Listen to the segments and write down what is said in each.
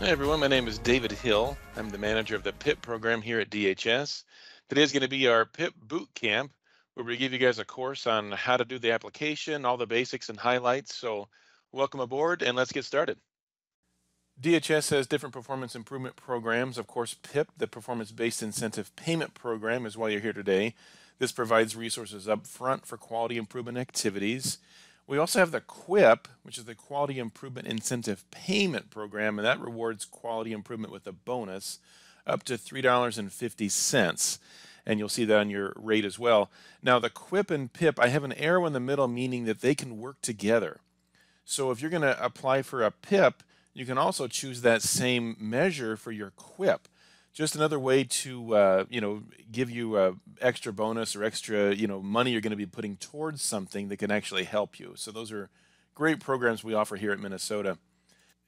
Hey everyone, my name is David Hill. I'm the manager of the PIP program here at DHS. Today is going to be our PIP boot camp where we give you guys a course on how to do the application, all the basics and highlights. So welcome aboard and let's get started. DHS has different performance improvement programs. Of course, PIP, the Performance Based Incentive Payment Program, is why you're here today. This provides resources up front for quality improvement activities. We also have the QIP, which is the Quality Improvement Incentive Payment Program, and that rewards quality improvement with a bonus up to $3.50. And you'll see that on your rate as well. Now, the QIP and PIP, I have an arrow in the middle, meaning that they can work together. So if you're going to apply for a PIP, you can also choose that same measure for your QIP just another way to uh, you know give you a extra bonus or extra you know money you're going to be putting towards something that can actually help you. So those are great programs we offer here at Minnesota.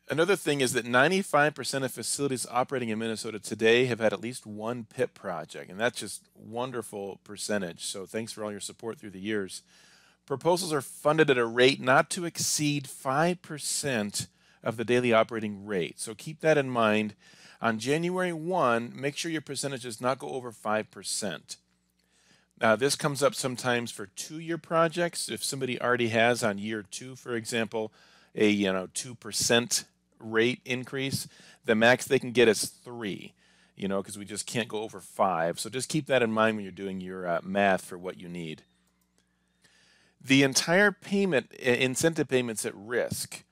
Another thing is that 95% of facilities operating in Minnesota today have had at least one PIP project, and that's just wonderful percentage. So thanks for all your support through the years. Proposals are funded at a rate not to exceed 5% of the daily operating rate. So keep that in mind. On January 1, make sure your percentage does not go over 5%. Now, this comes up sometimes for two-year projects. If somebody already has on year two, for example, a you know 2% rate increase, the max they can get is 3 you know, because we just can't go over 5. So just keep that in mind when you're doing your uh, math for what you need. The entire payment, incentive payments at risk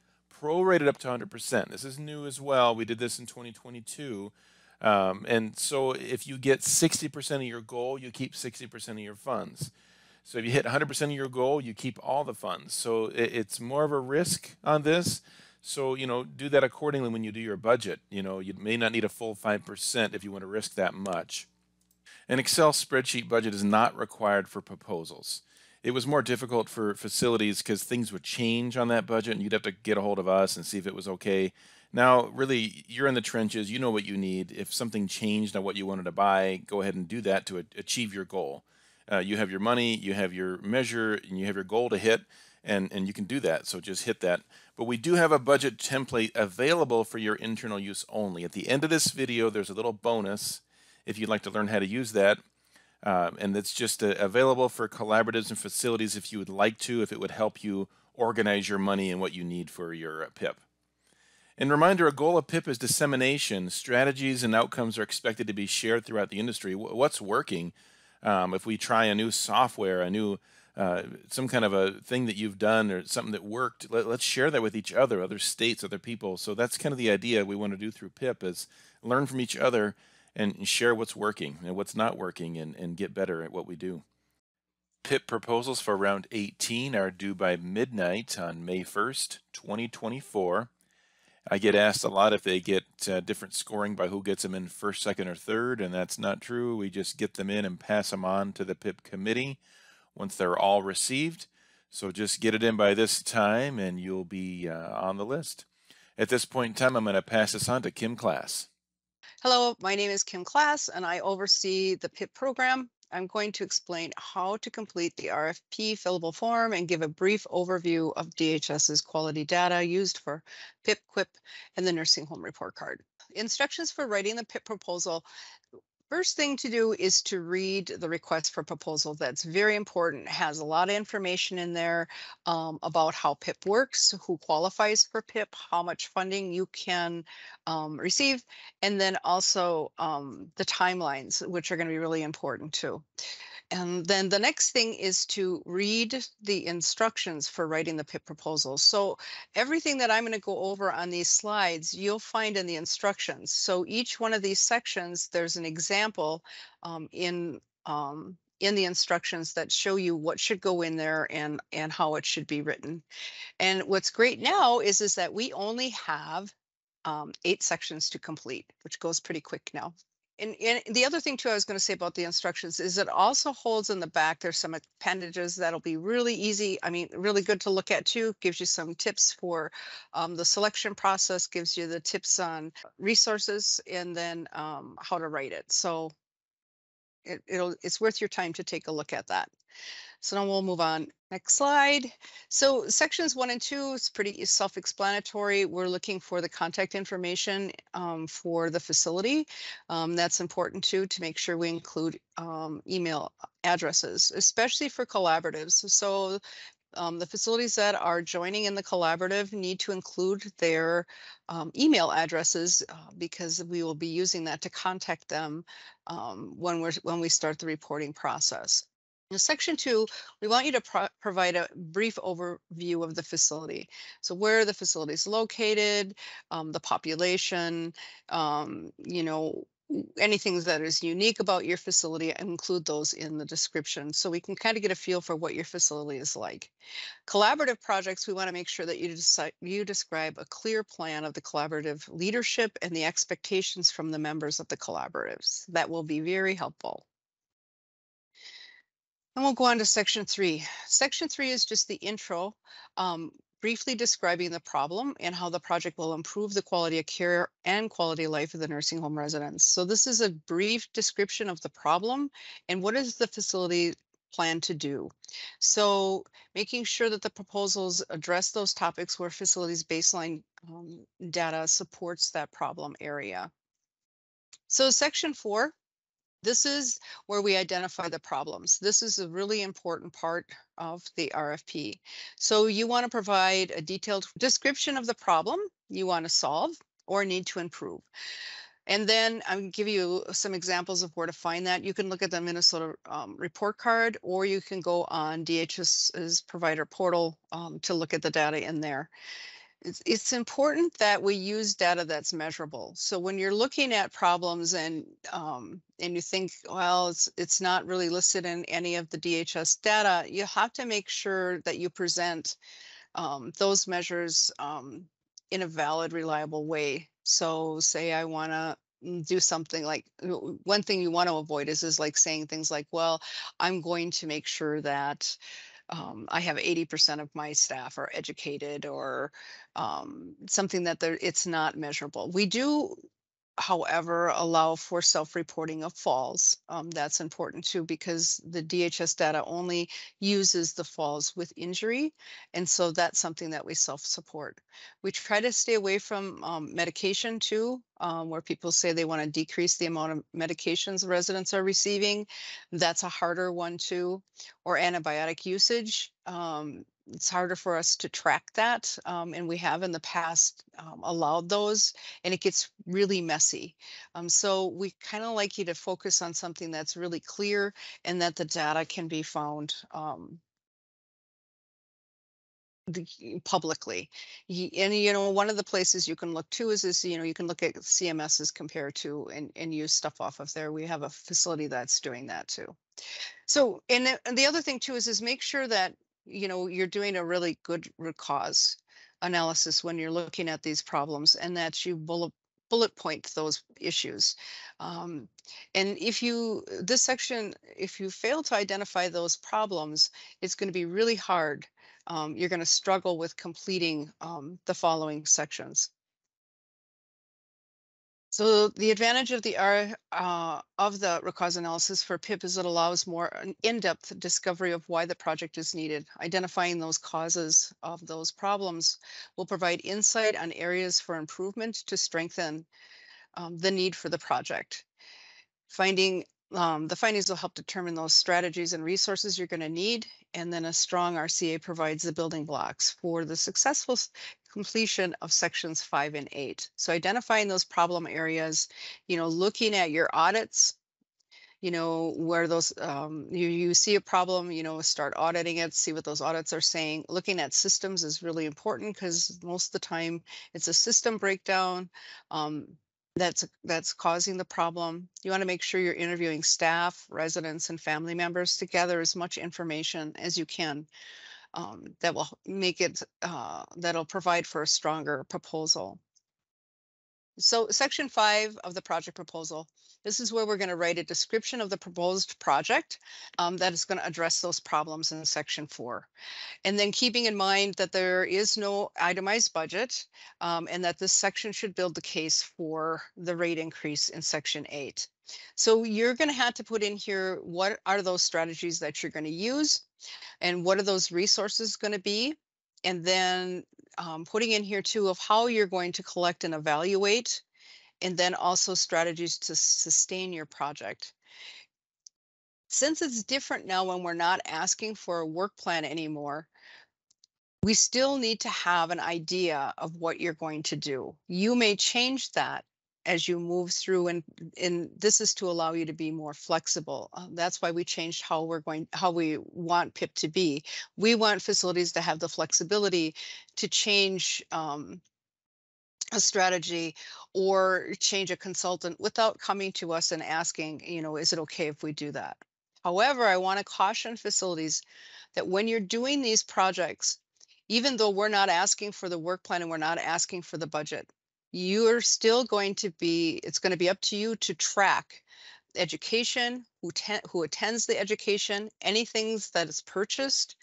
prorated up to 100%. This is new as well. We did this in 2022. Um, and so if you get 60% of your goal, you keep 60% of your funds. So if you hit 100% of your goal, you keep all the funds. So it, it's more of a risk on this. So, you know, do that accordingly when you do your budget. You know, you may not need a full 5% if you want to risk that much. An Excel spreadsheet budget is not required for proposals it was more difficult for facilities because things would change on that budget and you'd have to get a hold of us and see if it was okay. Now, really, you're in the trenches. You know what you need. If something changed on what you wanted to buy, go ahead and do that to achieve your goal. Uh, you have your money, you have your measure, and you have your goal to hit, and, and you can do that. So just hit that. But we do have a budget template available for your internal use only. At the end of this video, there's a little bonus if you'd like to learn how to use that. Um, and it's just uh, available for collaboratives and facilities if you would like to, if it would help you organize your money and what you need for your uh, PIP. And reminder, a goal of PIP is dissemination. Strategies and outcomes are expected to be shared throughout the industry. What's working? Um, if we try a new software, a new uh, some kind of a thing that you've done or something that worked, let, us share that with each other, other states, other people. So that's kind of the idea we want to do through PIP is learn from each other and share what's working and what's not working and, and get better at what we do. PIP proposals for round 18 are due by midnight on May 1st, 2024. I get asked a lot if they get uh, different scoring by who gets them in first, second, or third, and that's not true. We just get them in and pass them on to the PIP committee once they're all received. So just get it in by this time and you'll be uh, on the list. At this point in time, I'm going to pass this on to Kim Class. Hello, my name is Kim Class and I oversee the PIP program. I'm going to explain how to complete the RFP fillable form and give a brief overview of DHS's quality data used for PIP, QIP, and the nursing home report card. Instructions for writing the PIP proposal First thing to do is to read the request for proposal. That's very important. It has a lot of information in there um, about how PIP works, who qualifies for PIP, how much funding you can um, receive, and then also um, the timelines, which are going to be really important too. And then the next thing is to read the instructions for writing the PIP proposal. So everything that I'm going to go over on these slides, you'll find in the instructions. So each one of these sections, there's an example um, in um, in the instructions that show you what should go in there and and how it should be written. And what's great now is is that we only have um, eight sections to complete, which goes pretty quick now and, and the other thing too, I was going to say about the instructions is it also holds in the back. There's some appendages that'll be really easy. I mean, really good to look at too. Gives you some tips for um, the selection process. Gives you the tips on resources and then um, how to write it. So it, it'll it's worth your time to take a look at that. So now we'll move on. Next slide. So sections one and two is pretty self-explanatory. We're looking for the contact information um, for the facility. Um, that's important too, to make sure we include um, email addresses, especially for collaboratives. So um, the facilities that are joining in the collaborative need to include their um, email addresses uh, because we will be using that to contact them um, when we're when we start the reporting process. In section two, we want you to pro provide a brief overview of the facility. So where the facility is located, um, the population, um, you know, anything that is unique about your facility, include those in the description so we can kind of get a feel for what your facility is like. Collaborative projects, we want to make sure that you, decide, you describe a clear plan of the collaborative leadership and the expectations from the members of the collaboratives. That will be very helpful. And we'll go on to section three. Section three is just the intro, um, briefly describing the problem and how the project will improve the quality of care and quality of life of the nursing home residents. So this is a brief description of the problem and what is the facility plan to do. So making sure that the proposals address those topics where facilities baseline um, data supports that problem area. So section four this is where we identify the problems. This is a really important part of the RFP. So you want to provide a detailed description of the problem you want to solve or need to improve. And then I'll give you some examples of where to find that. You can look at the Minnesota um, report card, or you can go on DHS's provider portal um, to look at the data in there it's, it's important that we use data that's measurable. So when you're looking at problems and um, and you think, well, it's it's not really listed in any of the DHS data, you have to make sure that you present um, those measures um, in a valid, reliable way. So say I want to do something like one thing you want to avoid is is like saying things like well i'm going to make sure that um, I have 80% of my staff are educated or um, something that it's not measurable. We do however, allow for self-reporting of falls. Um, that's important too because the DHS data only uses the falls with injury. And so that's something that we self-support. We try to stay away from um, medication too, um, where people say they want to decrease the amount of medications residents are receiving. That's a harder one too. Or antibiotic usage. It's harder for us to track that. Um, and we have in the past um, allowed those and it gets really messy. Um, so we kind of like you to focus on something that's really clear and that the data can be found um, publicly. And, you know, one of the places you can look to is, is, you know, you can look at CMS's compared to and, and use stuff off of there. We have a facility that's doing that too. So, and the other thing too is, is make sure that you know, you're doing a really good root cause analysis when you're looking at these problems and that you bullet bullet point those issues. Um, and if you, this section, if you fail to identify those problems, it's going to be really hard. Um, you're going to struggle with completing um, the following sections. So the advantage of the R uh, of the root analysis for PIP is it allows more an in-depth discovery of why the project is needed. Identifying those causes of those problems will provide insight on areas for improvement to strengthen um, the need for the project. Finding um, the findings will help determine those strategies and resources you're going to need. And then a strong RCA provides the building blocks for the successful completion of sections five and eight. So identifying those problem areas, you know, looking at your audits, you know, where those, um, you, you see a problem, you know, start auditing it, see what those audits are saying. Looking at systems is really important because most of the time it's a system breakdown. Um, that's that's causing the problem. You want to make sure you're interviewing staff, residents, and family members to gather as much information as you can um, that will make it, uh, that'll provide for a stronger proposal. So section five of the project proposal, this is where we're going to write a description of the proposed project um, that is going to address those problems in section four. And then keeping in mind that there is no itemized budget um, and that this section should build the case for the rate increase in section eight. So you're going to have to put in here what are those strategies that you're going to use and what are those resources going to be and then um, putting in here too of how you're going to collect and evaluate and then also strategies to sustain your project. Since it's different now when we're not asking for a work plan anymore, we still need to have an idea of what you're going to do. You may change that as you move through and and this is to allow you to be more flexible. Uh, that's why we changed how we're going how we want pip to be. We want facilities to have the flexibility to change um, a strategy or change a consultant without coming to us and asking you know is it okay if we do that? However i want to caution facilities that when you're doing these projects even though we're not asking for the work plan and we're not asking for the budget you're still going to be, it's going to be up to you to track education, who, ten, who attends the education, any things that is purchased,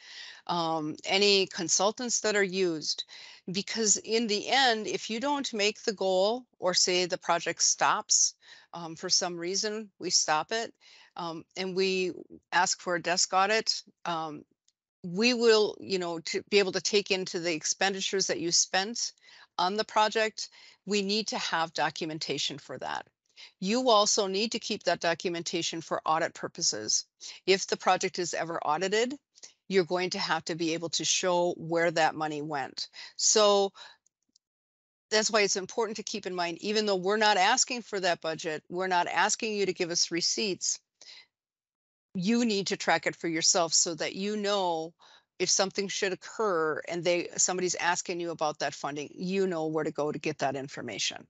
um, any consultants that are used. Because in the end, if you don't make the goal or say the project stops um, for some reason, we stop it um, and we ask for a desk audit, um, we will, you know, to be able to take into the expenditures that you spent on the project we need to have documentation for that. You also need to keep that documentation for audit purposes. If the project is ever audited, you're going to have to be able to show where that money went. So that's why it's important to keep in mind, even though we're not asking for that budget, we're not asking you to give us receipts, you need to track it for yourself so that you know if something should occur and they somebody's asking you about that funding, you know where to go to get that information.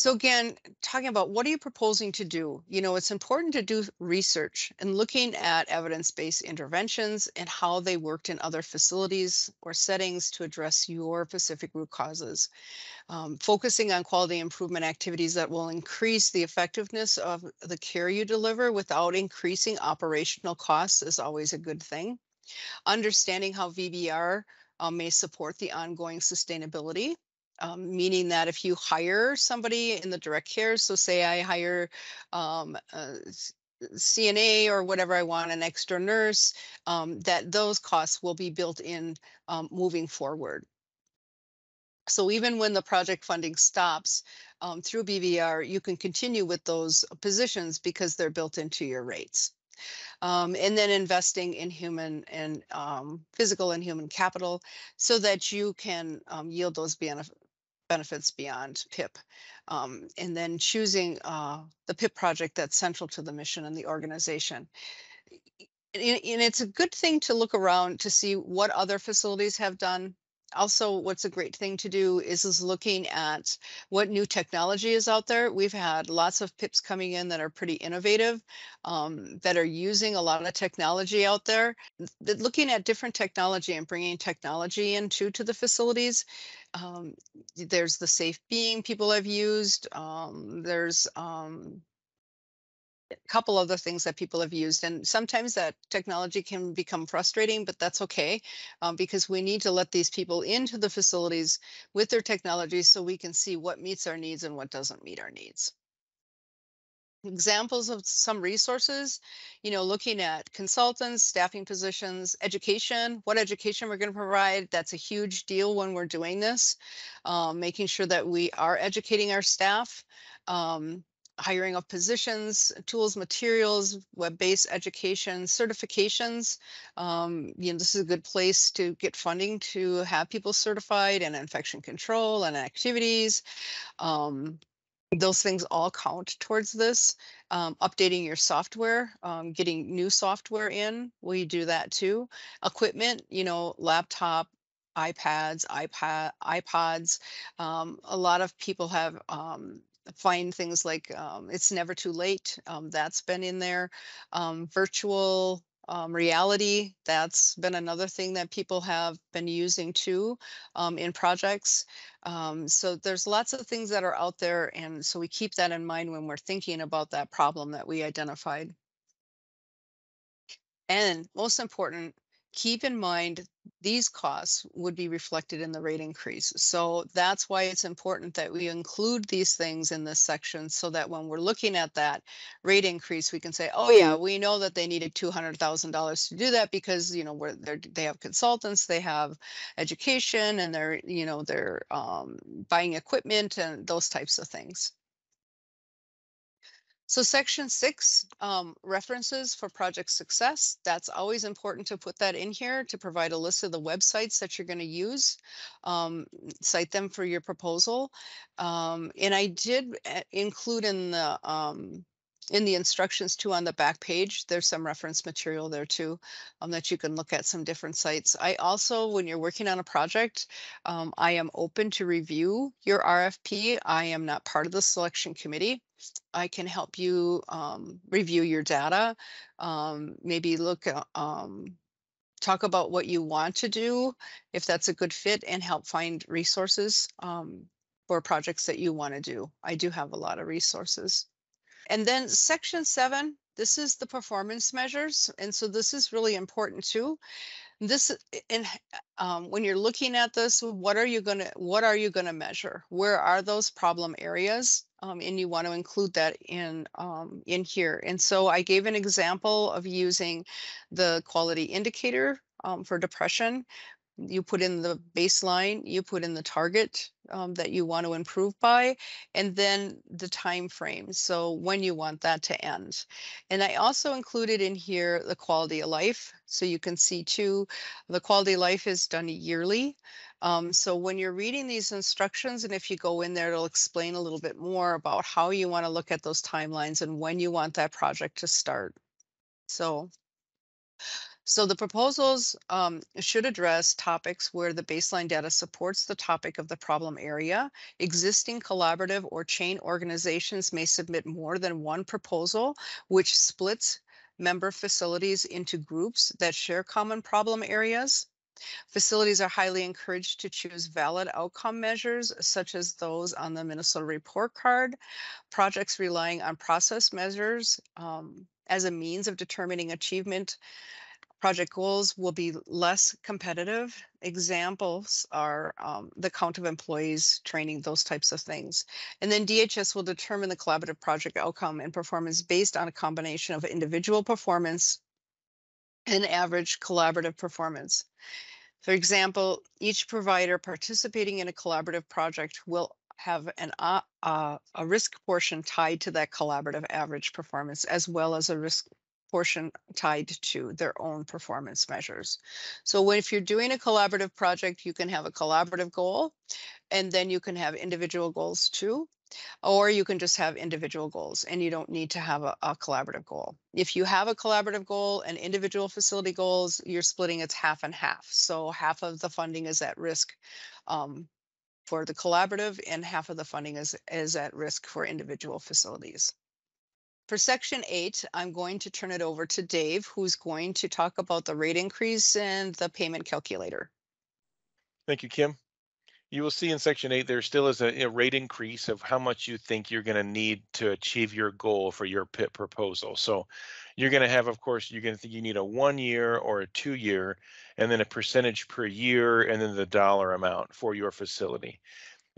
So again, talking about what are you proposing to do? You know, it's important to do research and looking at evidence-based interventions and how they worked in other facilities or settings to address your specific root causes. Um, focusing on quality improvement activities that will increase the effectiveness of the care you deliver without increasing operational costs is always a good thing. Understanding how VBR uh, may support the ongoing sustainability um, meaning that if you hire somebody in the direct care, so say I hire um, CNA or whatever I want, an extra nurse, um, that those costs will be built in um, moving forward. So even when the project funding stops um, through BVR, you can continue with those positions because they're built into your rates. Um, and then investing in human and um, physical and human capital so that you can um, yield those benef benefits beyond PIP. Um, and then choosing uh, the PIP project that's central to the mission and the organization. And it's a good thing to look around to see what other facilities have done also what's a great thing to do is is looking at what new technology is out there. We've had lots of pips coming in that are pretty innovative um, that are using a lot of technology out there. That looking at different technology and bringing technology into to the facilities um, there's the safe being people have used um, there's um, couple other things that people have used and sometimes that technology can become frustrating but that's okay um, because we need to let these people into the facilities with their technology so we can see what meets our needs and what doesn't meet our needs. Examples of some resources you know looking at consultants staffing positions education what education we're going to provide that's a huge deal when we're doing this um, making sure that we are educating our staff um, hiring of positions, tools, materials, web-based education, certifications. Um, you know, this is a good place to get funding to have people certified in infection control and activities. Um, those things all count towards this. Um, updating your software, um, getting new software in, we do that too. Equipment, you know, laptop, iPads, iPad, iPods. Um, a lot of people have um, find things like um, it's never too late. Um, that's been in there. Um, virtual um, reality. That's been another thing that people have been using too um, in projects. So there's lots of things that are out there. And so we keep that in mind when we're thinking about that problem that we identified. And most important, keep in mind these costs would be reflected in the rate increase. So that's why it's important that we include these things in this section so that when we're looking at that rate increase, we can say, oh yeah, we know that they needed $200,000 to do that because, you know, they have consultants, they have education and they're, you know, they're um, buying equipment and those types of things. So section six, um, references for project success. That's always important to put that in here to provide a list of the websites that you're going to use. Um, cite them for your proposal. Um, and I did uh, include in the um, in the instructions too on the back page, there's some reference material there too um, that you can look at some different sites. I also, when you're working on a project, um, I am open to review your RFP. I am not part of the selection committee. I can help you um, review your data, um, maybe look at, um, talk about what you want to do, if that's a good fit, and help find resources um, for projects that you want to do. I do have a lot of resources. And then section seven, this is the performance measures. And so this is really important too. This in um, when you're looking at this, what are you gonna what are you gonna measure? Where are those problem areas? Um, and you want to include that in um, in here. And so I gave an example of using the quality indicator um, for depression, you put in the baseline, you put in the target um, that you want to improve by, and then the time frame. So when you want that to end. And I also included in here the quality of life. So you can see too, the quality of life is done yearly. Um, so when you're reading these instructions, and if you go in there, it'll explain a little bit more about how you want to look at those timelines and when you want that project to start. So so the proposals um, should address topics where the baseline data supports the topic of the problem area. Existing collaborative or chain organizations may submit more than one proposal, which splits member facilities into groups that share common problem areas. Facilities are highly encouraged to choose valid outcome measures, such as those on the Minnesota report card. Projects relying on process measures um, as a means of determining achievement project goals will be less competitive. Examples are um, the count of employees, training, those types of things. And then DHS will determine the collaborative project outcome and performance based on a combination of individual performance and average collaborative performance. For example, each provider participating in a collaborative project will have an uh, uh, a risk portion tied to that collaborative average performance as well as a risk portion tied to their own performance measures. So if you're doing a collaborative project, you can have a collaborative goal and then you can have individual goals too. Or you can just have individual goals and you don't need to have a, a collaborative goal. If you have a collaborative goal and individual facility goals, you're splitting it's half and half. So half of the funding is at risk um, for the collaborative and half of the funding is, is at risk for individual facilities. For section eight, I'm going to turn it over to Dave, who's going to talk about the rate increase and the payment calculator. Thank you, Kim. You will see in section eight, there still is a, a rate increase of how much you think you're going to need to achieve your goal for your PIP proposal. So you're going to have, of course, you're going to think you need a one year or a two year, and then a percentage per year, and then the dollar amount for your facility.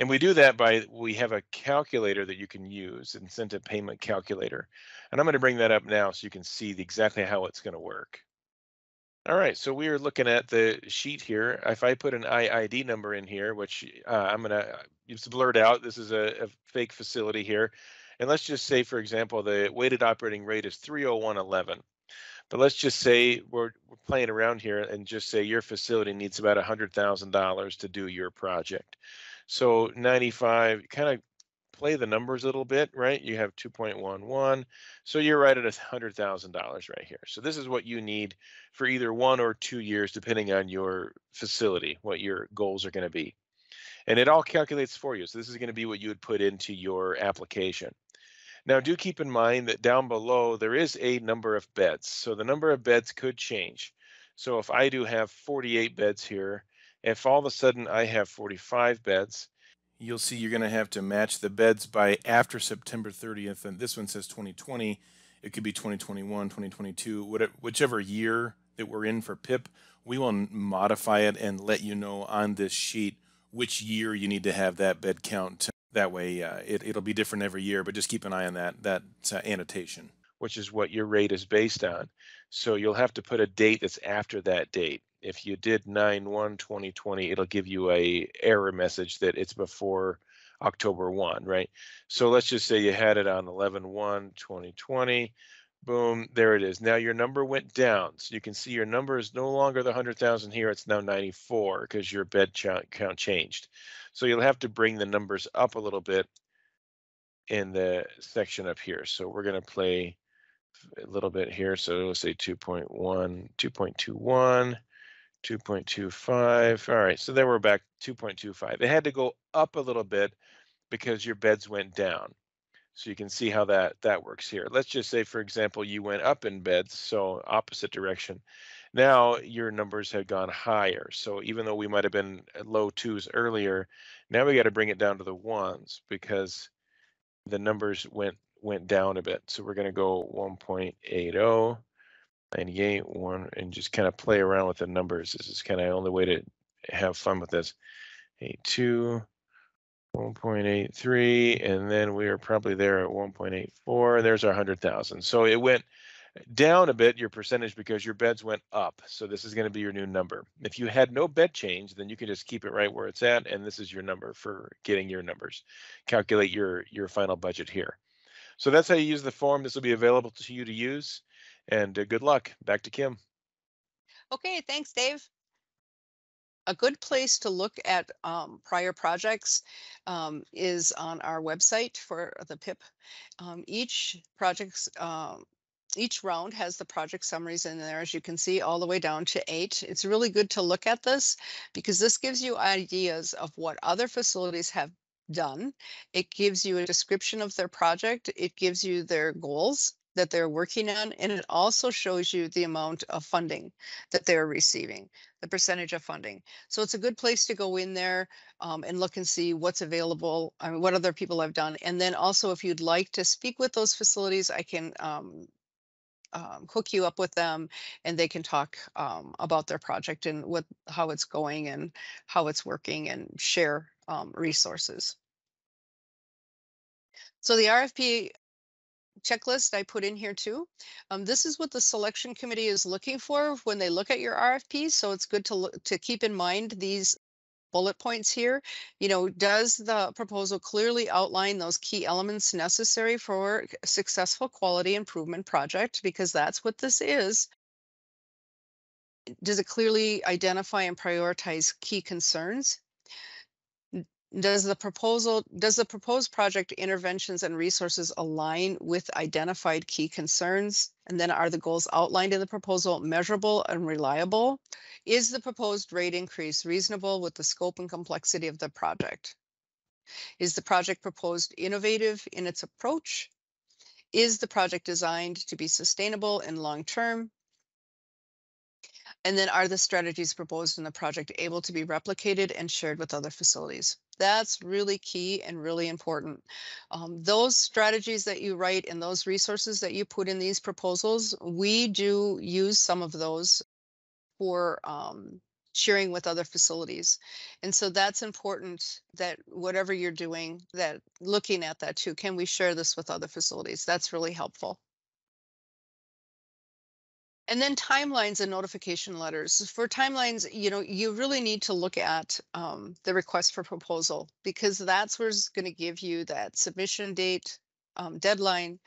And we do that by, we have a calculator that you can use, incentive payment calculator. And I'm going to bring that up now so you can see exactly how it's going to work. All right, so we are looking at the sheet here. If I put an IID number in here, which uh, I'm going to, it's blurred out. This is a, a fake facility here. And let's just say, for example, the weighted operating rate is 30111. But let's just say we're, we're playing around here and just say your facility needs about $100,000 to do your project. So 95, kind of play the numbers a little bit, right? You have 2.11. So you're right at $100,000 right here. So this is what you need for either one or two years, depending on your facility, what your goals are going to be. And it all calculates for you. So this is going to be what you would put into your application. Now, do keep in mind that down below there is a number of beds. So the number of beds could change. So if I do have 48 beds here, if all of a sudden I have 45 beds, you'll see you're going to have to match the beds by after September 30th. And this one says 2020. It could be 2021, 2022, whatever, whichever year that we're in for PIP. We will modify it and let you know on this sheet which year you need to have that bed count. That way, uh, it, it'll be different every year, but just keep an eye on that that uh, annotation, which is what your rate is based on. So you'll have to put a date that's after that date. If you did 9-1-2020, it'll give you a error message that it's before October 1, right? So let's just say you had it on 11-1-2020 boom, there it is. Now your number went down. So you can see your number is no longer the 100,000 here, it's now 94 because your bed count changed. So you'll have to bring the numbers up a little bit in the section up here. So we're going to play a little bit here. So let's say 2.1, 2.21, 2.25. All right, so then we're back 2.25. It had to go up a little bit because your beds went down. So you can see how that that works here. Let's just say, for example, you went up in beds, so opposite direction. Now your numbers have gone higher. So even though we might have been low twos earlier, now we got to bring it down to the ones because the numbers went went down a bit. So we're going to go 1.80, 98, 1, and just kind of play around with the numbers. This is kind of the only way to have fun with this. 82, 1.83, and then we are probably there at 1.84. There's our 100,000. So it went down a bit, your percentage, because your beds went up. So this is going to be your new number. If you had no bed change, then you can just keep it right where it's at, and this is your number for getting your numbers. Calculate your, your final budget here. So that's how you use the form. This will be available to you to use, and uh, good luck. Back to Kim. Okay, thanks, Dave a good place to look at um, prior projects um, is on our website for the PIP. Um, each project's um, each round has the project summaries in there, as you can see, all the way down to eight. It's really good to look at this because this gives you ideas of what other facilities have done. It gives you a description of their project. It gives you their goals that they're working on, and it also shows you the amount of funding that they're receiving, the percentage of funding. So it's a good place to go in there um, and look and see what's available, I mean, what other people have done. And then also, if you'd like to speak with those facilities, I can um, um, hook you up with them and they can talk um, about their project and what how it's going and how it's working and share um, resources. So the RFP checklist I put in here too. Um, this is what the selection committee is looking for when they look at your RFP. So it's good to look to keep in mind these bullet points here. You know, does the proposal clearly outline those key elements necessary for successful quality improvement project? Because that's what this is. Does it clearly identify and prioritize key concerns? Does the proposal, does the proposed project interventions and resources align with identified key concerns? And then are the goals outlined in the proposal measurable and reliable? Is the proposed rate increase reasonable with the scope and complexity of the project? Is the project proposed innovative in its approach? Is the project designed to be sustainable and long-term? And then are the strategies proposed in the project able to be replicated and shared with other facilities? That's really key and really important. Um, those strategies that you write and those resources that you put in these proposals, we do use some of those for um, sharing with other facilities. And so that's important that whatever you're doing, that looking at that too, can we share this with other facilities? That's really helpful. And then timelines and notification letters. For timelines, you know, you really need to look at um, the request for proposal because that's what's going to give you that submission date, um, deadline,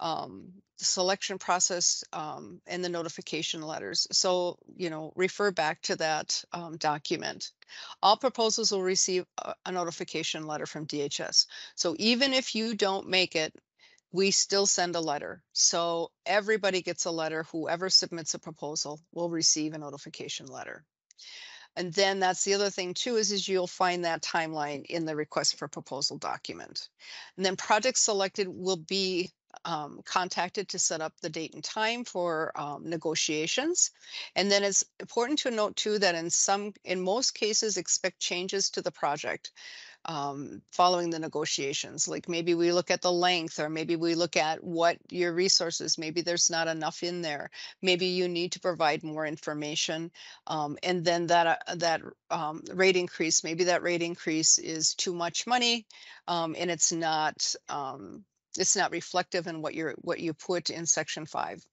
um, the selection process, um, and the notification letters. So, you know, refer back to that um, document. All proposals will receive a, a notification letter from DHS. So even if you don't make it, we still send a letter. So everybody gets a letter. Whoever submits a proposal will receive a notification letter. And then that's the other thing too, is, is you'll find that timeline in the request for proposal document. And then projects selected will be um, contacted to set up the date and time for um, negotiations. And then it's important to note too that in some, in most cases, expect changes to the project um, following the negotiations. Like maybe we look at the length, or maybe we look at what your resources, maybe there's not enough in there. Maybe you need to provide more information. Um, and then that, uh, that um, rate increase, maybe that rate increase is too much money um, and it's not, um, it's not reflective in what you're, what you put in section five.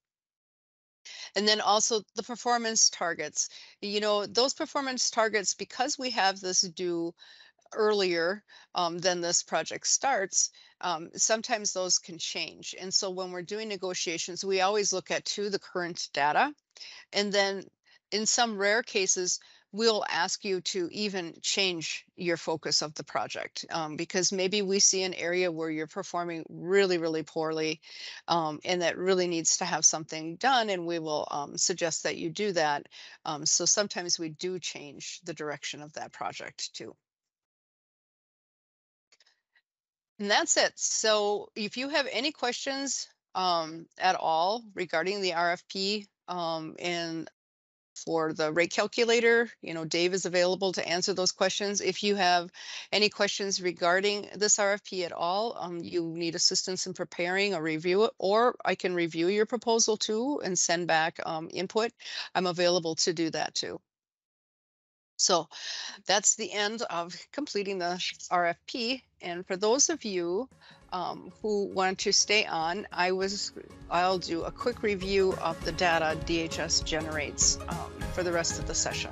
And then also the performance targets, you know, those performance targets, because we have this due earlier um, than this project starts, um, sometimes those can change. And so when we're doing negotiations, we always look at to the current data. And then in some rare cases, we'll ask you to even change your focus of the project um, because maybe we see an area where you're performing really, really poorly um, and that really needs to have something done and we will um, suggest that you do that. Um, so sometimes we do change the direction of that project too. And that's it. So if you have any questions um, at all regarding the RFP um, and for the rate calculator, you know, Dave is available to answer those questions. If you have any questions regarding this RFP at all, um, you need assistance in preparing or review it, or I can review your proposal too and send back um, input. I'm available to do that too. So that's the end of completing the RFP. And for those of you um, who want to stay on, I was I'll do a quick review of the data DHS generates um, for the rest of the session.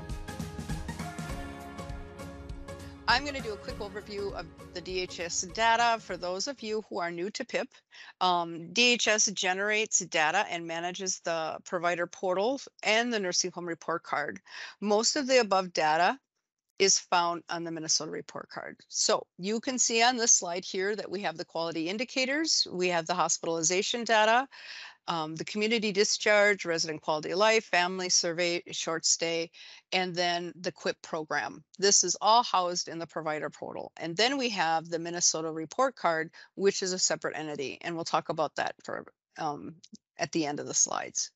I'm going to do a quick overview of the DHS data for those of you who are new to PIP. Um, DHS generates data and manages the provider portal and the nursing home report card. Most of the above data is found on the Minnesota report card. So you can see on this slide here that we have the quality indicators, we have the hospitalization data, um, the community discharge, resident quality of life, family survey, short stay, and then the QIP program. This is all housed in the provider portal. And then we have the Minnesota report card, which is a separate entity. And we'll talk about that for um, at the end of the slides.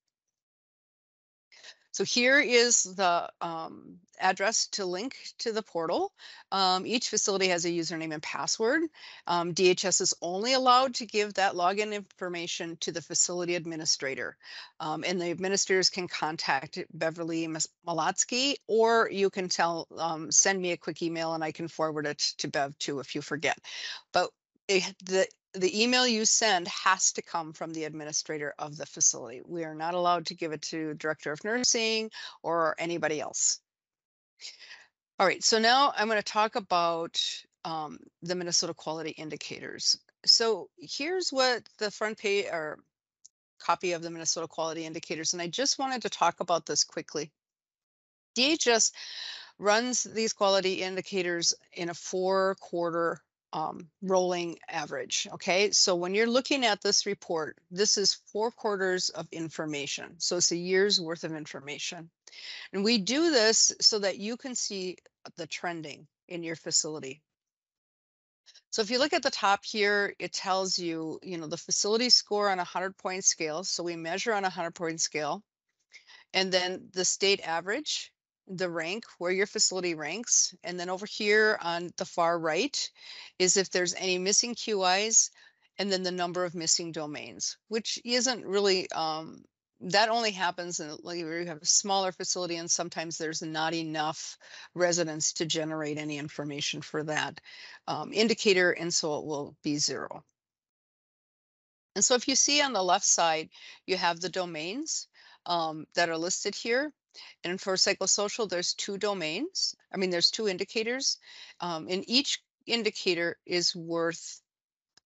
So here is the um, address to link to the portal. Um, each facility has a username and password. Um, DHS is only allowed to give that login information to the facility administrator. Um, and the administrators can contact Beverly Malatsky, or you can tell, um, send me a quick email and I can forward it to Bev too if you forget. But it, the the email you send has to come from the administrator of the facility. We are not allowed to give it to director of nursing or anybody else. All right, so now I'm going to talk about um, the Minnesota quality indicators. So here's what the front page or copy of the Minnesota quality indicators, and I just wanted to talk about this quickly. DHS runs these quality indicators in a four quarter um, rolling average. Okay, so when you're looking at this report, this is four quarters of information. So it's a year's worth of information. And we do this so that you can see the trending in your facility. So if you look at the top here, it tells you, you know, the facility score on a 100 point scale. So we measure on a 100 point scale. And then the state average, the rank where your facility ranks. And then over here on the far right is if there's any missing QIs and then the number of missing domains, which isn't really, um, that only happens in like you have a smaller facility and sometimes there's not enough residents to generate any information for that um, indicator. And so it will be zero. And so if you see on the left side, you have the domains um, that are listed here. And for psychosocial, there's two domains. I mean, there's two indicators, um, and each indicator is worth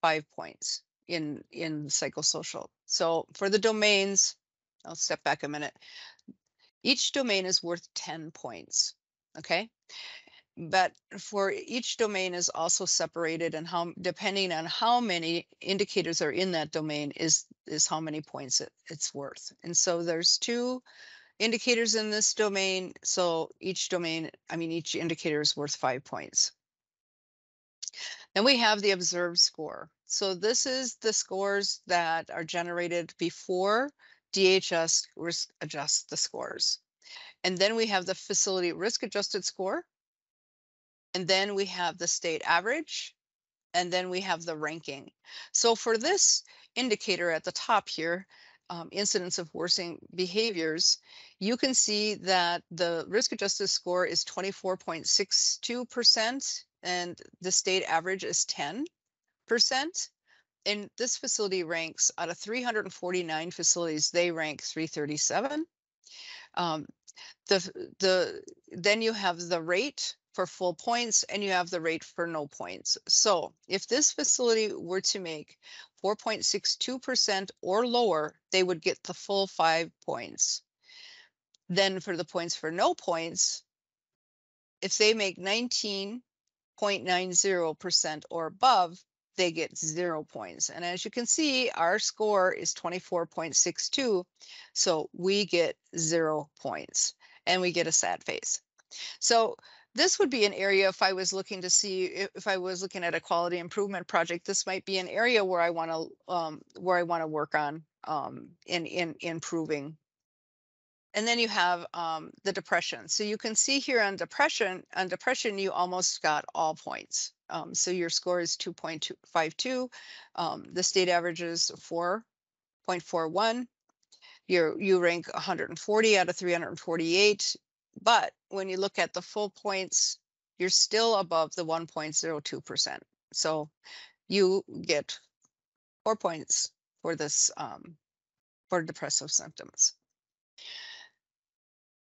five points in in psychosocial. So for the domains, I'll step back a minute. Each domain is worth 10 points. Okay. But for each domain is also separated and how depending on how many indicators are in that domain is is how many points it, it's worth. And so there's two indicators in this domain. So each domain, I mean, each indicator is worth five points. Then we have the observed score. So this is the scores that are generated before DHS risk adjusts the scores. And then we have the facility risk adjusted score. And then we have the state average. And then we have the ranking. So for this indicator at the top here, um, incidence of worsening behaviors, you can see that the risk adjusted score is 24.62% and the state average is 10%. And this facility ranks out of 349 facilities, they rank 337. Um, the, the, then you have the rate for full points and you have the rate for no points. So if this facility were to make 4.62% or lower, they would get the full five points. Then for the points for no points, if they make 19.90% or above, they get zero points. And as you can see, our score is 24.62. So we get zero points and we get a sad face. So this would be an area if I was looking to see if I was looking at a quality improvement project, this might be an area where I want to um, where I want to work on um, in in improving. And then you have um, the depression. So you can see here on depression, on depression, you almost got all points. Um, so your score is 2.52. Um, the state average is 4.41. You're, you rank 140 out of 348. But when you look at the full points, you're still above the 1.02%. So you get four points for this um, for depressive symptoms.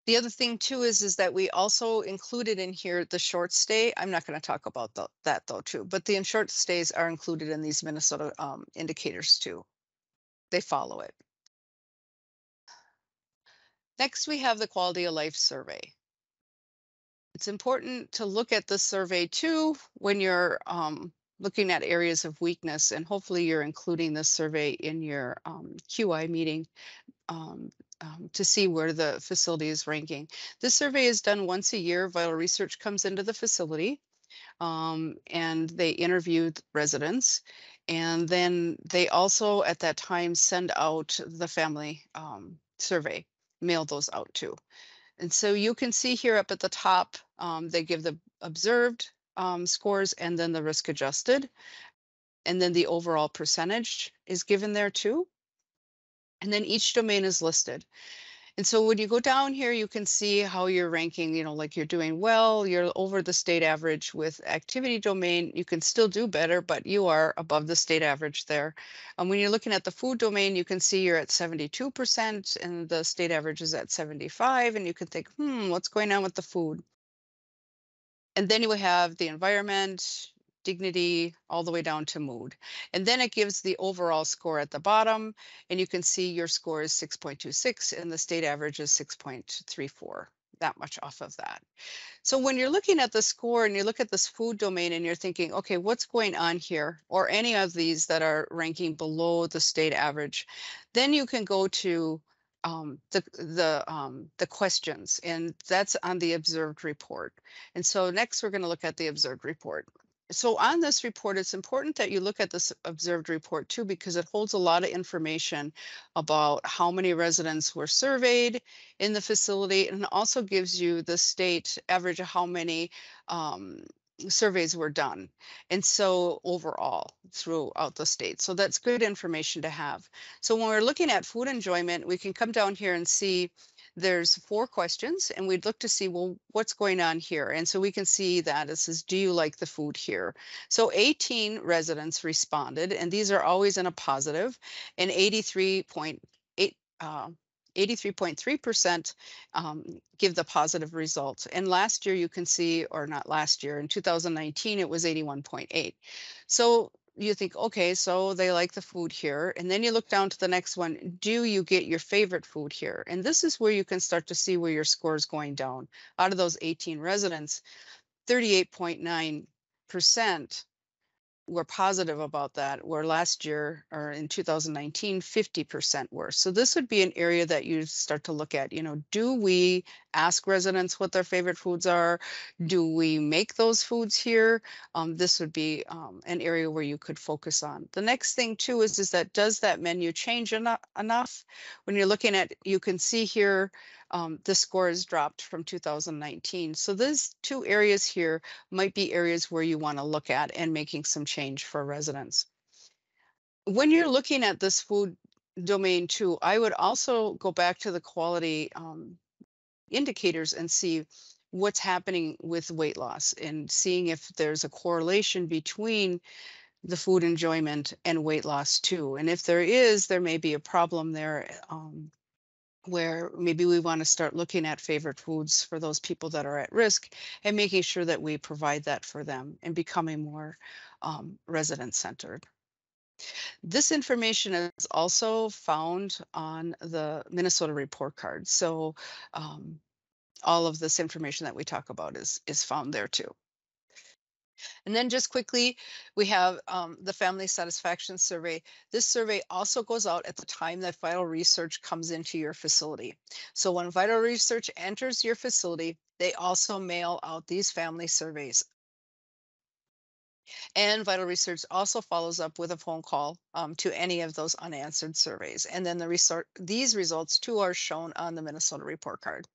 The other thing too is is that we also included in here the short stay. I'm not going to talk about that though too, but the short stays are included in these Minnesota um, indicators too. They follow it. Next, we have the quality of life survey. It's important to look at the survey too when you're um, looking at areas of weakness, and hopefully you're including this survey in your um, QI meeting um, um, to see where the facility is ranking. This survey is done once a year. Vital Research comes into the facility um, and they interview residents. And then they also at that time send out the family um, survey, mail those out too. And so you can see here up at the top, um, they give the observed um, scores and then the risk adjusted. And then the overall percentage is given there too. And then each domain is listed. And so when you go down here, you can see how you're ranking, you know, like you're doing well, you're over the state average with activity domain. You can still do better, but you are above the state average there. And when you're looking at the food domain, you can see you're at 72% and the state average is at 75. And you can think, hmm, what's going on with the food? And then you have the environment, dignity, all the way down to mood. And then it gives the overall score at the bottom, and you can see your score is 6.26 and the state average is 6.34 that much off of that. So when you're looking at the score and you look at this food domain and you're thinking, okay, what's going on here? Or any of these that are ranking below the state average, then you can go to um, the the um, the questions, and that's on the observed report. And so next we're going to look at the observed report so on this report, it's important that you look at this observed report too, because it holds a lot of information about how many residents were surveyed in the facility and also gives you the state average of how many um, surveys were done. And so overall throughout the state. So that's good information to have. So when we're looking at food enjoyment, we can come down here and see there's four questions and we'd look to see, well, what's going on here? And so we can see that it says, do you like the food here? So 18 residents responded and these are always in a positive and 83.8 uh, 83.3% um, give the positive result. And last year you can see, or not last year, in 2019, it was 81.8. So you think, okay, so they like the food here. And then you look down to the next one. Do you get your favorite food here? And this is where you can start to see where your score is going down. Out of those 18 residents, 38.9% were positive about that, where last year or in 2019, 50% were. So this would be an area that you start to look at, you know, do we ask residents what their favorite foods are? Do we make those foods here? Um, this would be um, an area where you could focus on. The next thing too is, is that does that menu change enough? enough? When you're looking at, you can see here, um, the score has dropped from 2019. So those two areas here might be areas where you want to look at and making some change for residents. When you're looking at this food domain too, I would also go back to the quality um, indicators and see what's happening with weight loss and seeing if there's a correlation between the food enjoyment and weight loss too. And if there is, there may be a problem there um, where maybe we want to start looking at favorite foods for those people that are at risk and making sure that we provide that for them and becoming more um, resident centered. This information is also found on the Minnesota report card. So um, all of this information that we talk about is, is found there too. And then just quickly, we have um, the family satisfaction survey. This survey also goes out at the time that vital research comes into your facility. So when vital research enters your facility, they also mail out these family surveys. And Vital Research also follows up with a phone call um, to any of those unanswered surveys. And then the these results too are shown on the Minnesota report card.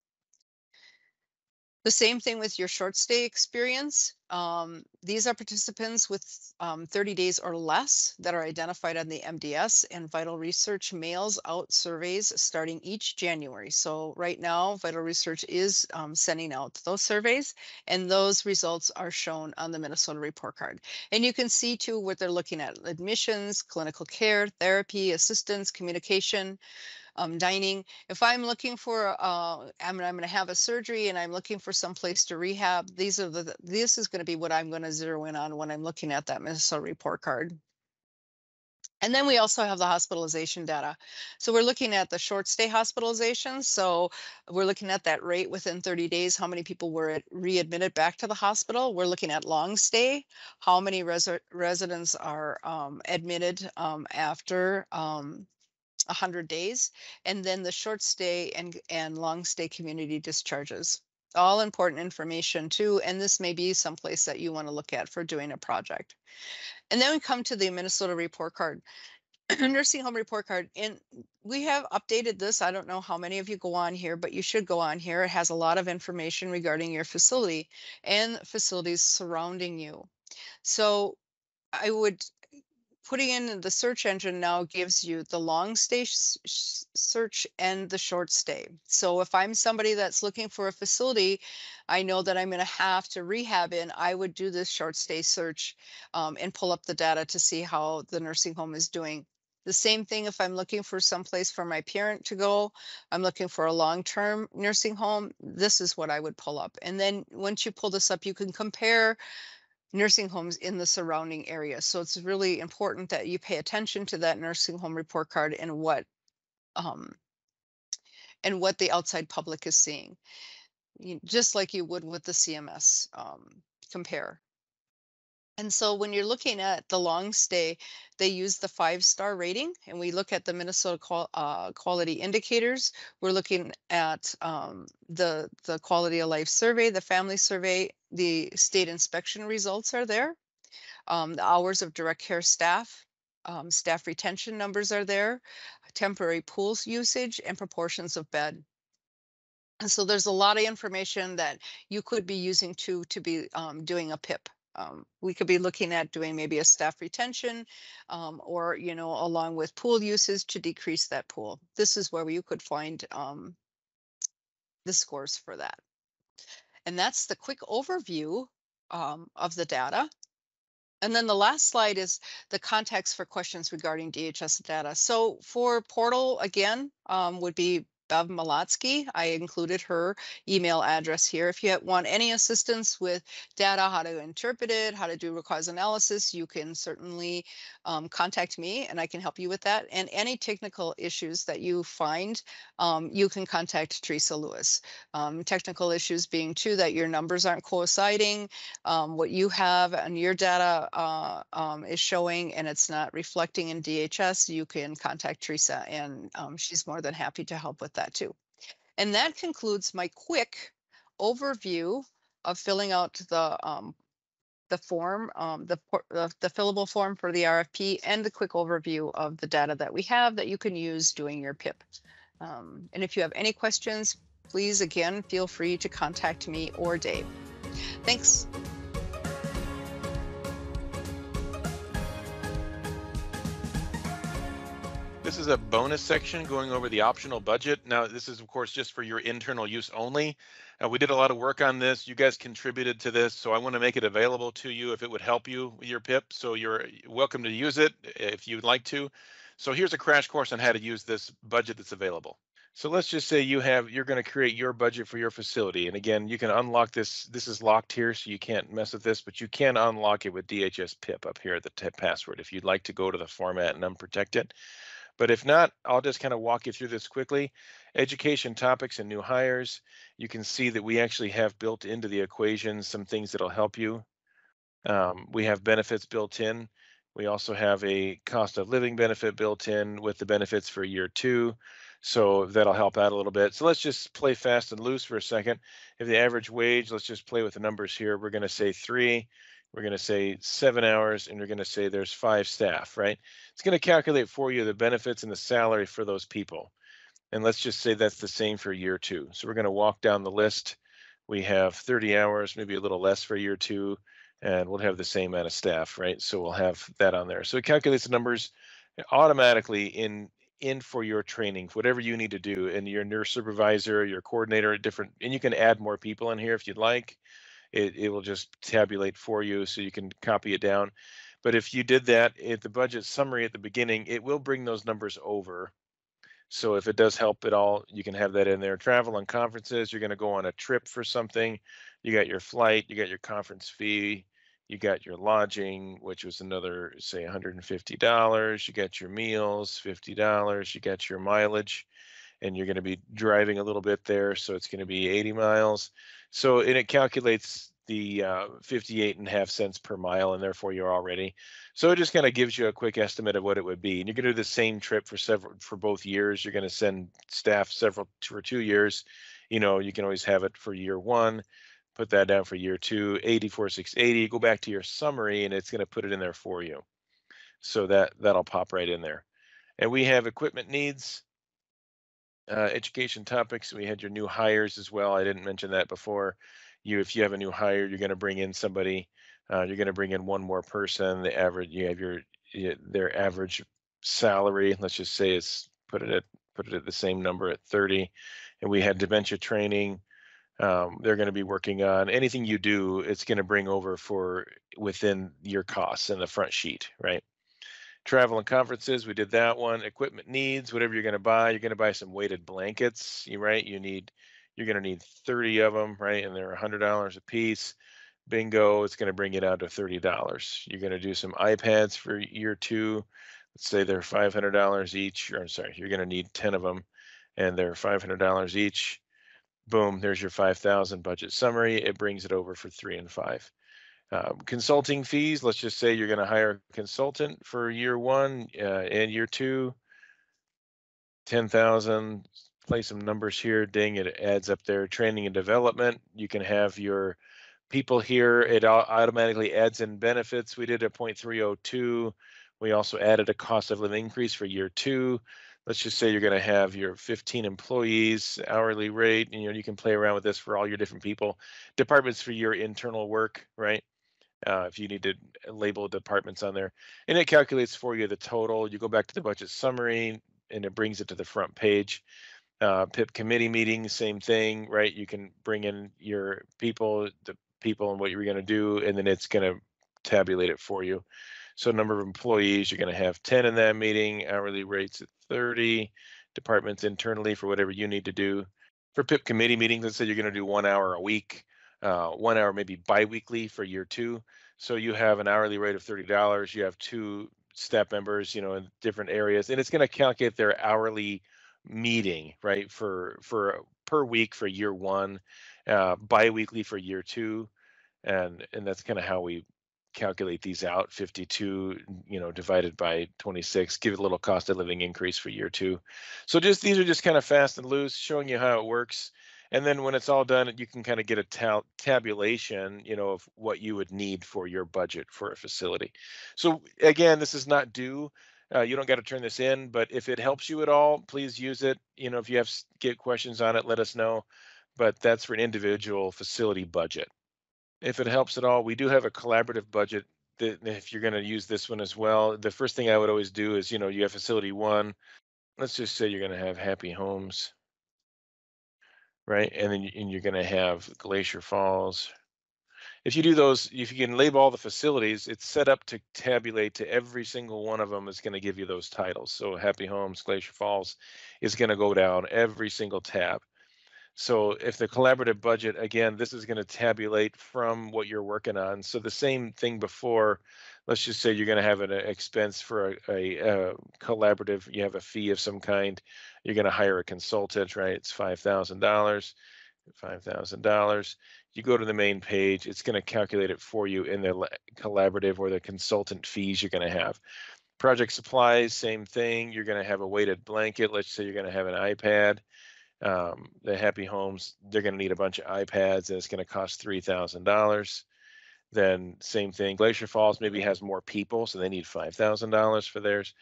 The same thing with your short stay experience. Um, these are participants with um, 30 days or less that are identified on the MDS and Vital Research mails out surveys starting each January. So right now, Vital Research is um, sending out those surveys and those results are shown on the Minnesota report card. And you can see too what they're looking at, admissions, clinical care, therapy, assistance, communication, um, dining. If I'm looking for, uh, I'm, I'm going to have a surgery and I'm looking for some place to rehab, these are the, this is going to be what I'm going to zero in on when I'm looking at that Minnesota report card. And then we also have the hospitalization data. So we're looking at the short stay hospitalizations. So we're looking at that rate within 30 days, how many people were readmitted back to the hospital. We're looking at long stay, how many res residents are um, admitted um, after um, 100 days, and then the short stay and, and long stay community discharges. All important information too, and this may be someplace that you want to look at for doing a project. And then we come to the Minnesota report card. nursing home report card and we have updated this i don't know how many of you go on here but you should go on here it has a lot of information regarding your facility and facilities surrounding you so i would putting in the search engine now gives you the long stay search and the short stay. So if I'm somebody that's looking for a facility, I know that I'm going to have to rehab in, I would do this short stay search um, and pull up the data to see how the nursing home is doing. The same thing if I'm looking for someplace for my parent to go, I'm looking for a long-term nursing home, this is what I would pull up. And then once you pull this up, you can compare nursing homes in the surrounding area. So it's really important that you pay attention to that nursing home report card and what um, and what the outside public is seeing, you, just like you would with the CMS um, compare. And so when you're looking at the long stay, they use the five star rating and we look at the Minnesota qual uh, quality indicators. We're looking at um, the, the quality of life survey, the family survey, the state inspection results are there. Um, the hours of direct care staff, um, staff retention numbers are there, temporary pools usage and proportions of bed. And so there's a lot of information that you could be using to, to be um, doing a PIP um, we could be looking at doing maybe a staff retention um, or, you know, along with pool uses to decrease that pool. This is where you could find um, the scores for that. And that's the quick overview um, of the data. And then the last slide is the context for questions regarding DHS data. So for portal, again, um, would be Bev Malatsky. I included her email address here. If you want any assistance with data, how to interpret it, how to do root cause analysis, you can certainly um, contact me and I can help you with that. And any technical issues that you find, um, you can contact Teresa Lewis. Um, technical issues being too that your numbers aren't coinciding, um, what you have and your data uh, um, is showing and it's not reflecting in DHS, you can contact Teresa and um, she's more than happy to help with that too. And that concludes my quick overview of filling out the um, the form, um, the, the the fillable form for the RFP, and the quick overview of the data that we have that you can use doing your PIP. Um, and if you have any questions, please again feel free to contact me or Dave. Thanks. This is a bonus section going over the optional budget. Now, this is of course just for your internal use only. Uh, we did a lot of work on this. You guys contributed to this, so I want to make it available to you if it would help you with your PIP. So you're welcome to use it if you'd like to. So here's a crash course on how to use this budget that's available. So let's just say you have you're going to create your budget for your facility. And again, you can unlock this. This is locked here, so you can't mess with this, but you can unlock it with DHS PIP up here at the password if you'd like to go to the format and unprotect it. But if not, I'll just kind of walk you through this quickly. Education topics and new hires. You can see that we actually have built into the equation some things that'll help you. Um, we have benefits built in. We also have a cost of living benefit built in with the benefits for year two. So that'll help out a little bit. So let's just play fast and loose for a second. If the average wage, let's just play with the numbers here. We're going to say three. We're going to say seven hours and we're going to say there's five staff, right? It's going to calculate for you the benefits and the salary for those people. And let's just say that's the same for year two. So we're going to walk down the list. We have 30 hours, maybe a little less for year two, and we'll have the same amount of staff, right? So we'll have that on there. So it calculates the numbers automatically in in for your training, whatever you need to do, and your nurse supervisor, your coordinator, different, and you can add more people in here if you'd like it, it will just tabulate for you so you can copy it down. But if you did that at the budget summary at the beginning, it will bring those numbers over. So if it does help at all, you can have that in there. Travel and conferences, you're going to go on a trip for something. You got your flight, you got your conference fee, you got your lodging, which was another, say, $150. You got your meals, $50. You got your mileage, and you're going to be driving a little bit there. So it's going to be 80 miles. So and it calculates the uh, 58 and a half cents per mile, and therefore you're already. So it just kind of gives you a quick estimate of what it would be. And you're going to do the same trip for several for both years. You're going to send staff several for two years. You know, you can always have it for year one. Put that down for year two, 84680. Go back to your summary, and it's going to put it in there for you. So that that'll pop right in there. And we have equipment needs uh, education topics. We had your new hires as well. I didn't mention that before. You, if you have a new hire, you're going to bring in somebody. Uh, you're going to bring in one more person. The average, you have your, their average salary. Let's just say it's put it at put it at the same number at 30. And we had dementia training. Um, they're going to be working on anything you do. It's going to bring over for within your costs in the front sheet, right? Travel and conferences we did that one equipment needs whatever you're going to buy you're going to buy some weighted blankets you right? You need you're going to need 30 of them right? And they're $100 a piece bingo it's going to bring it down to $30 you're going to do some ipads for year two. Let's say they're $500 each or i'm sorry you're going to need 10 of them and they're $500 each. Boom there's your 5000 budget summary. It brings it over for three and five um, consulting fees, let's just say you're going to hire a consultant for year one uh, and year two, 10,000, play some numbers here, ding, it adds up there. Training and development, you can have your people here, it automatically adds in benefits. We did a 0.302. We also added a cost of living increase for year two. Let's just say you're going to have your 15 employees, hourly rate, and you know you can play around with this for all your different people. Departments for your internal work, right? Uh, if you need to label departments on there. And it calculates for you the total. You go back to the budget summary and it brings it to the front page. Uh, PIP committee meeting, same thing, right? You can bring in your people, the people and what you're going to do, and then it's going to tabulate it for you. So number of employees, you're going to have 10 in that meeting, hourly rates at 30, departments internally for whatever you need to do. For PIP committee meetings, let's say you're going to do one hour a week, uh, one hour maybe biweekly for year two. So you have an hourly rate of thirty dollars. You have two staff members, you know, in different areas, and it's going to calculate their hourly meeting, right, for for per week for year one, uh, biweekly for year two, and and that's kind of how we calculate these out 52 you know divided by 26 give it a little cost of living increase for year two so just these are just kind of fast and loose showing you how it works and then when it's all done you can kind of get a tab- tabulation you know of what you would need for your budget for a facility. So again this is not due uh, you don't got to turn this in but if it helps you at all please use it. You know if you have get questions on it let us know. But that's for an individual facility budget. If it helps at all, we do have a collaborative budget that if you're going to use this one as well, the first thing I would always do is, you know, you have facility one. Let's just say you're going to have Happy Homes, right? And then and you're going to have Glacier Falls. If you do those, if you can label all the facilities, it's set up to tabulate to every single one of them is going to give you those titles. So Happy Homes, Glacier Falls is going to go down every single tab. So if the collaborative budget, again, this is going to tabulate from what you're working on. So the same thing before, let's just say you're going to have an uh, expense for a, a, uh collaborative, you have a fee of some kind, you're going to hire a consultant, right? It's $5,000, $5,000. You go to the main page, it's going to calculate it for you in the collaborative or the consultant fees you're going to have. Project supplies, same thing. You're going to have a weighted blanket. Let's say you're going to have an iPad um, the happy homes they're going to need a bunch of ipads and it's going to cost $3000 then same thing. Glacier falls maybe has more people so they need $5000 for theirs.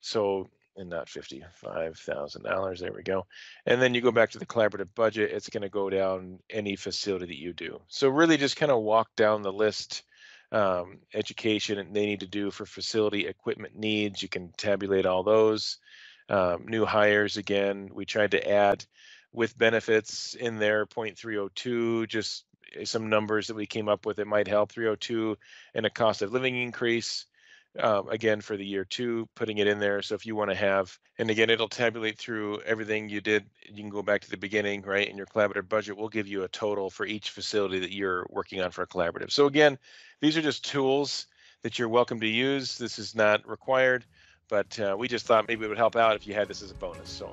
So and not $55000 there we go. And then you go back to the collaborative budget it's going to go down any facility that you do. So really just kind of walk down the list um, education they need to do for facility equipment needs. You can tabulate all those um, new hires again. We tried to add with benefits in there 0.302 just some numbers that we came up with it might help. 302 and a cost of living increase um, again for the year two putting it in there. So if you want to have and again it'll tabulate through everything you did. You can go back to the beginning right in your collaborative budget. Will give you a total for each facility that you're working on for a collaborative. So again these are just tools that you're welcome to use. This is not required but uh, we just thought maybe it would help out if you had this as a bonus. So